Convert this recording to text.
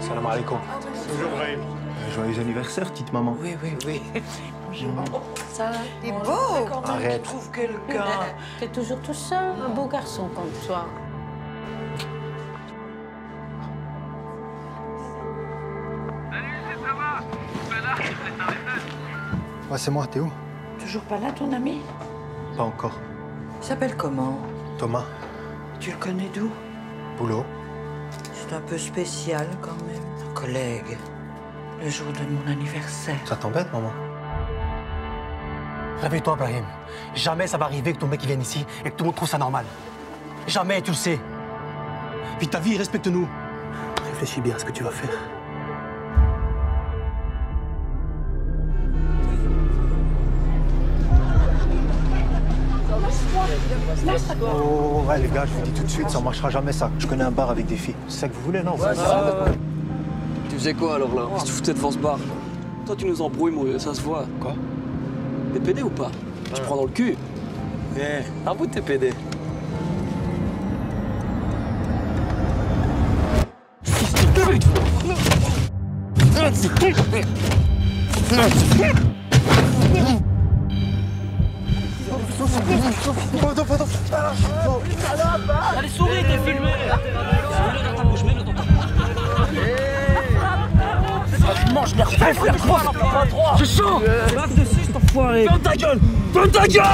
Salam alaikum. Bonjour, Brahim. Joyeux anniversaire, petite maman. Oui, oui, oui. Bonjour. Ça, T'es beau quand Arrête. qu'il trouve quelqu'un. T'es toujours tout seul, un beau garçon comme toi. Ouais, c'est moi, t'es où? Toujours pas là, ton ami? Pas encore. Il s'appelle comment? Thomas, Tu le connais d'où? Boulot. C'est un peu spécial quand même. Un collègue. Le jour de mon anniversaire. Ça t'embête, maman? Réveille-toi, Brahim. Jamais ça va arriver que ton mec il vienne ici et que tout le monde trouve ça normal. Jamais, tu le sais. Puis ta vie, respecte-nous. Réfléchis bien à ce que tu vas faire. Oh, ouais, les gars, je vous dis tout de suite, ça marchera jamais, ça. Je connais un bar avec des filles. C'est ça que vous voulez, non? Tu faisais quoi alors là? Qu'est-ce que tu foutais devant ce bar? Toi tu nous embrouilles mon ça se voit. Quoi? T'es pédé ou pas? Tu prends dans le cul. Eh, un bout t'es pédé. Allez souris, t'es filmé. Bouche. Mange l'air frère, C'est chaud. Dessus, cet enfoiré Ferme ta gueule. Ferme ta gueule